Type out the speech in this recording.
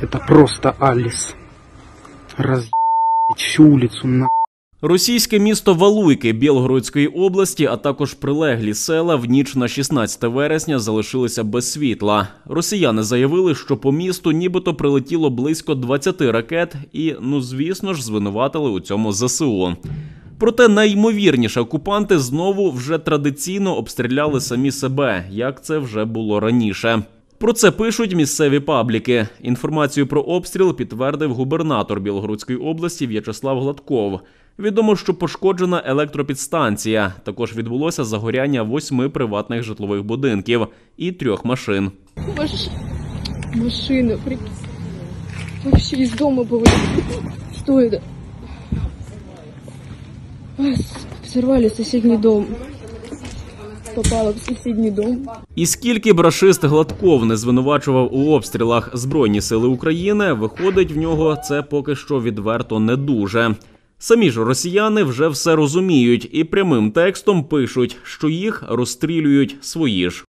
Это просто Алис. Разъебать всю улицу на. Російське місто Валуйки Білгородської області, а також прилеглі села в ніч на 16 вересня залишилися без світла. Росіяни заявили, що по місту нібито прилетіло близько 20 ракет, і ну звісно ж звинуватили у цьому ЗСУ. Проте найімовірніше окупанти знову вже традиційно обстріляли самі себе, як це вже було раніше. Про це пишуть місцеві пабліки. Інформацію про обстріл підтвердив губернатор Білгородської області В'ячеслав Гладков. Відомо, що пошкоджена електропідстанція. Також відбулося загоряння восьми приватних житлових будинків і трьох машин. Маш... Машина. Вообще из дома было. Что это? Взорвали соседний дом. Попала в сусідній дом. І скільки б рашист Гладков не звинувачував у обстрілах Збройні сили України, виходить в нього це поки що відверто не дуже. Самі ж росіяни вже все розуміють і прямим текстом пишуть, що їх розстрілюють свої ж.